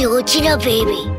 に落ちなベイビー。